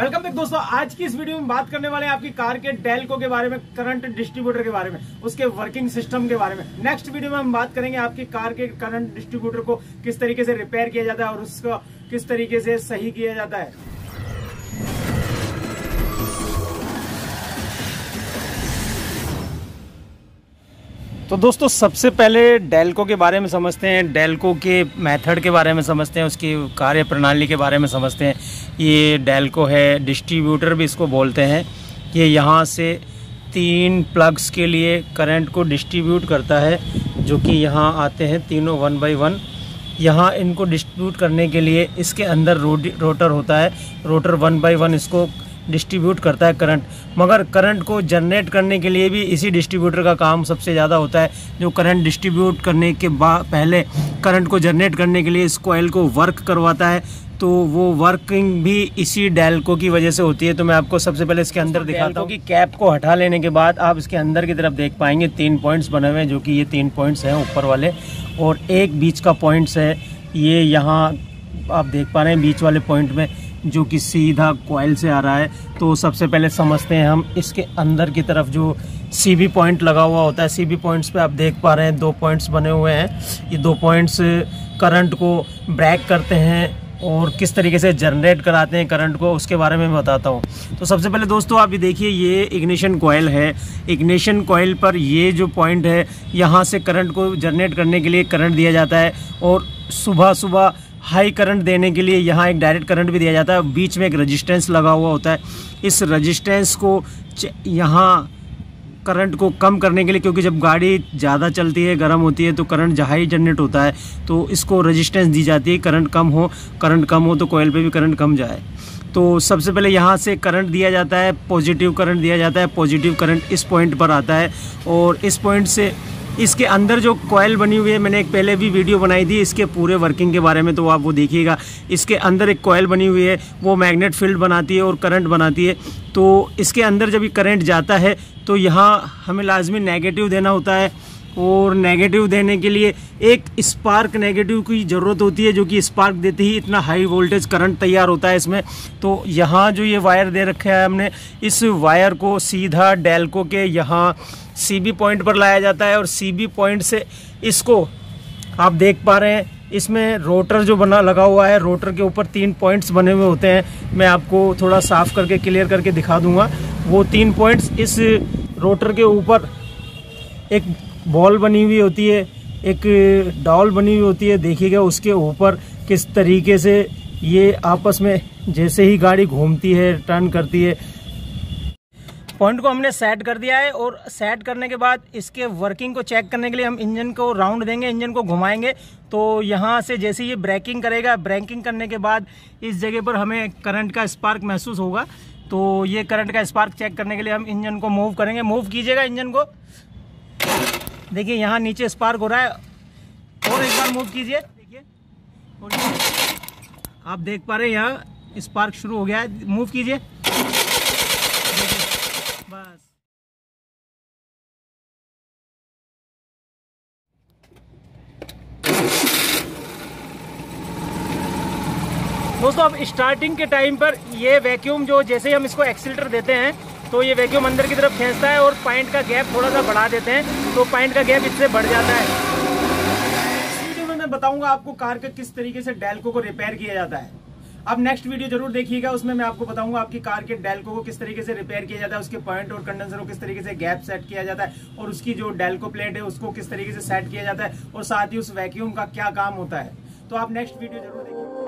Welcome back दोस्तों, आज की इस वीडियो में बात करने वाले हैं आपकी कार के डेल्को के बारे में करंट डिस्ट्रीब्यूटर के बारे में, उसके वर्किंग सिस्टम के बारे में। नेक्स्ट वीडियो में हम बात करेंगे आपकी कार के करंट डिस्ट्रीब्यूटर को किस तरीके से रिपेयर किया जाता है और उसका किस तरीके से सही किया जाता है। तो दोस्तों, सबसे पहले डेल्को के बारे में समझते हैं। डेल्को के मेथड के बारे में समझते हैं, उसकी कार्य प्रणाली के बारे में समझते हैं। ये डेल्को है, डिस्ट्रीब्यूटर भी इसको बोलते हैं। ये यहाँ से तीन प्लग्स के लिए करंट को डिस्ट्रीब्यूट करता है, जो कि यहाँ आते हैं तीनों वन बाई वन। यहाँ इनको डिस्ट्रीब्यूट करने के लिए इसके अंदर रोटर होता है। रोटर वन बाई वन इसको डिस्ट्रीब्यूट करता है करंट। मगर करंट को जनरेट करने के लिए भी इसी डिस्ट्रीब्यूटर का काम सबसे ज़्यादा होता है जो करंट डिस्ट्रीब्यूट करने के बाद पहले करंट को जनरेट करने के लिए इस कोयल को वर्क करवाता है। तो वो वर्किंग भी इसी डेल्को की वजह से होती है। तो मैं आपको सबसे पहले इसके अंदर दिखाता हूँ कि कैप को हटा लेने के बाद आप इसके अंदर की तरफ़ देख पाएँगे तीन पॉइंट्स बने हुए हैं जो कि ये तीन पॉइंट्स हैं ऊपर वाले और एक बीच का पॉइंट्स है। ये यहाँ आप देख पा रहे हैं बीच वाले पॉइंट में, जो कि सीधा कोयल से आ रहा है। तो सबसे पहले समझते हैं हम, इसके अंदर की तरफ़ जो सी बी पॉइंट लगा हुआ होता है सी बी पॉइंट्स पे आप देख पा रहे हैं, दो पॉइंट्स बने हुए हैं। ये दो पॉइंट्स करंट को ब्रेक करते हैं और किस तरीके से जनरेट कराते हैं करंट को, उसके बारे में बताता हूँ। तो सबसे पहले दोस्तों, आप ये देखिए, ये इग्निशन कोयल है। इग्निशन कोयल पर ये जो पॉइंट है, यहाँ से करंट को जनरेट करने के लिए करंट दिया जाता है और सुबह सुबह हाई करंट देने के लिए यहाँ एक डायरेक्ट करंट भी दिया जाता है। बीच में एक रजिस्टेंस लगा हुआ होता है। इस रजिस्टेंस को यहाँ करंट को कम करने के लिए, क्योंकि जब गाड़ी ज़्यादा चलती है, गर्म होती है तो करंट हाई जनरेट होता है तो इसको रजिस्टेंस दी जाती है करंट कम हो। करंट कम हो तो कोयल पे भी करंट कम जाए। तो सबसे पहले यहाँ से करंट दिया जाता है पॉजिटिव करंट दिया जाता है पॉजिटिव करंट इस पॉइंट पर आता है और इस पॉइंट से इसके अंदर जो कॉयल बनी हुई है, मैंने एक पहले भी वीडियो बनाई थी, इसके पूरे वर्किंग के बारे में तो आप वो देखिएगा। इसके अंदर एक कोयल बनी हुई है, वो मैग्नेट फ़ील्ड बनाती है और करंट बनाती है। तो इसके अंदर जब ये करंट जाता है तो यहाँ हमें लाजमी नेगेटिव देना होता है। और नेगेटिव देने के लिए एक स्पार्क नेगेटिव की ज़रूरत होती है, जो कि स्पार्क देते ही इतना हाई वोल्टेज करंट तैयार होता है इसमें। तो यहाँ जो ये वायर दे रखे है हमने, इस वायर को सीधा डेल्को के यहाँ सीबी पॉइंट पर लाया जाता है और सीबी पॉइंट से इसको आप देख पा रहे हैं। इसमें रोटर जो बना, लगा हुआ है रोटर के ऊपर तीन पॉइंट्स बने हुए होते हैं। मैं आपको थोड़ा साफ़ करके क्लियर करके दिखा दूँगा। वो तीन पॉइंट्स इस रोटर के ऊपर एक बॉल बनी हुई होती है, एक डॉल बनी हुई होती है, देखिएगा उसके ऊपर किस तरीके से ये आपस में जैसे ही गाड़ी घूमती है टर्न करती है। पॉइंट को हमने सेट कर दिया है और सेट करने के बाद इसके वर्किंग को चेक करने के लिए हम इंजन को राउंड देंगे इंजन को घुमाएँगे। तो यहाँ से जैसे ये ब्रेकिंग करेगा ब्रेकिंग करने के बाद इस जगह पर हमें करंट का स्पार्क महसूस होगा। तो ये करंट का स्पार्क चेक करने के लिए हम इंजन को मूव करेंगे। मूव कीजिएगा इंजन को। देखिए, यहाँ नीचे स्पार्क हो रहा है। और एक बार मूव कीजिए। देखिए आप देख पा रहे हैं, यहाँ स्पार्क शुरू हो गया है। मूव कीजिए। बस। दोस्तों, अब स्टार्टिंग के टाइम पर ये वैक्यूम जो जैसे हम इसको एक्सीटर देते हैं तो ये वैक्यूम अंदर की तरफ़ खींचता है और पॉइंट का गैप थोड़ा सा बढ़ा देते हैं तो पॉइंट का गैप इससे बढ़ जाता है। वीडियो में मैं बताऊँगा आपको कार के किस तरीके से डेल्को को रिपेयर किया जाता है। अब नेक्स्ट वीडियो ज़रूर देखिएगा, उसमें मैं आपको बताऊँगा आपकी कार के डेल्को को किस तरीके से रिपेयर किया जाता है, उसके पॉइंट और कंडेंसर को किस तरीके से गैप सेट किया जाता है, और उसकी जो डेल्को प्लेट है, उसको किस तरीके से सेट किया जाता है, और साथ ही उस वैक्यूम का क्या काम होता है। तो आप नेक्स्ट वीडियो ज़रूर देखिए